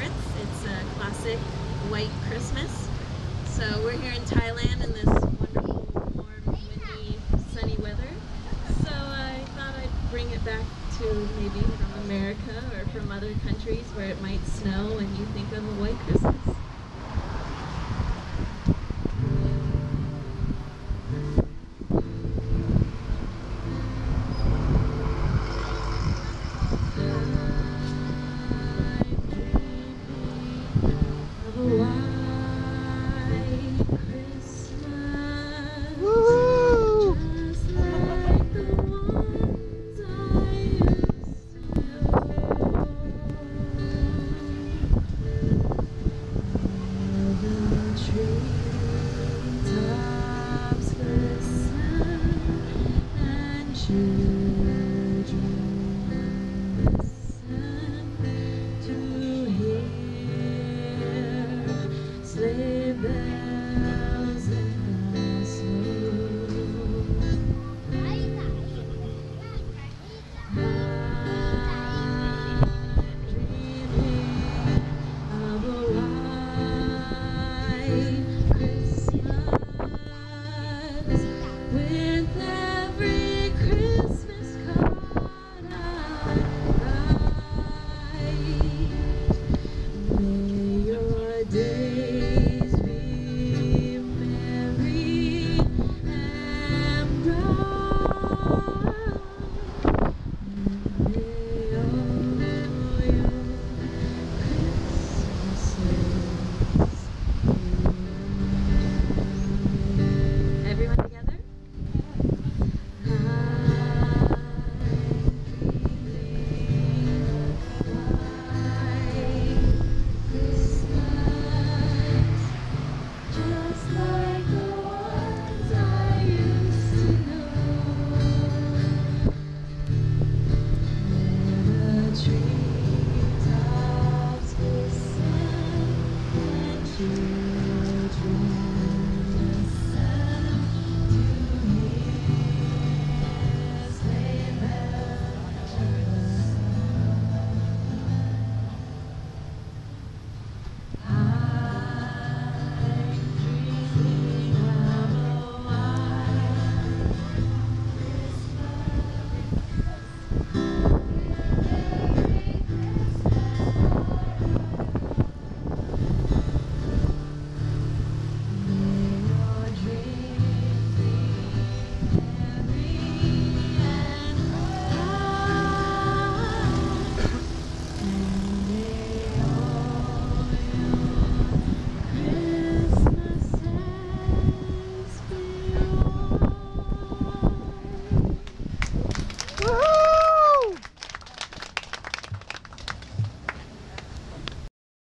It's a classic white Christmas. So we're here in Thailand in this wonderful, warm, windy, sunny weather. So I thought I'd bring it back to maybe from America or from other countries where it might snow and you think of a white Christmas. Listen to hear